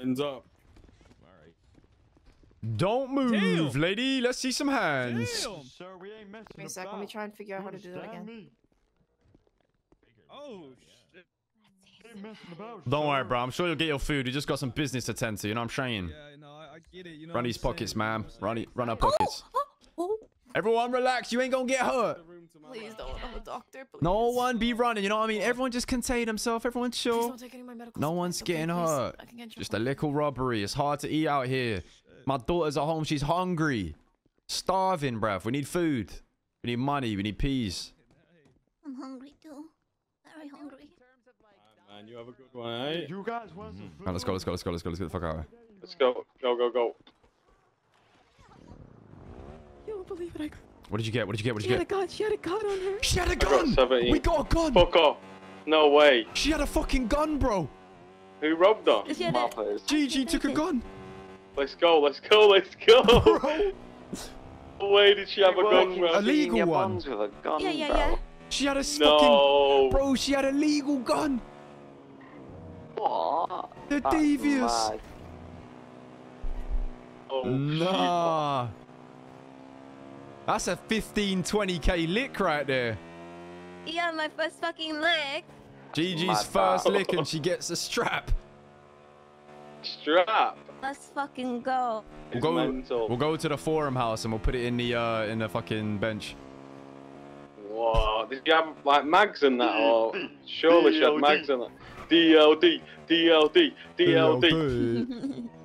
Hands up. All right. Don't move, Damn. lady. Let's see some hands. Damn. Sir, we ain't messing Give me a sec. Let me try and figure out how to do that again. Oh, oh shit. Don't worry, bro. I'm sure you'll get your food. You just got some business to tend to. You know what I'm saying? Yeah, no, I, I get it. You know. Run these pockets, you ma'am. Run, it, run her pockets. Oh, oh, oh, Everyone, relax. You ain't gonna get hurt. Please don't. I'm a doctor. Please. No one be running. You know what I mean? Everyone just contain themselves. Everyone Please chill. don't take any of my medical No one's okay? getting Please, hurt. Get Just a little robbery. It's hard to eat out here. My daughter's at home. She's hungry. Starving, bruv. We need food. We need money. We need peas. I'm hungry too. Very hungry. Man, you have a good one, eh? You guys want some Alright, let's go. Let's go. Let's go. Let's go. Let's get the fuck out of here. Let's go. Go, go, go. You won't believe it. I, What did you get? What did you get? What did she you had a get? gun. She had a gun on her. She had a gun. 17. We got a gun. Fuck off. No way. She had a fucking gun, bro. Who robbed her? She had a- Gigi took a gun. Let's go, let's go, let's go. Bro. No way did she have a gun, bro. A legal one. With a gun, Yeah, yeah, bro. yeah. She had a fucking No. bro. She had a legal gun. What? They're That's devious. mad. Oh, Nah. That's a 15, 20k lick right there. Yeah, my first fucking lick. Gigi's Mad first dog. lick and she gets a strap. Strap. Let's fucking go. We'll go. mental. We'll go to the forum house and we'll put it in the uh in the fucking bench. Whoa, did you have like mags in that or surely she had mags in that? DLD, DLD, DLD. DLD.